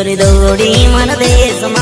దేశుని దోడి మన దేశమా?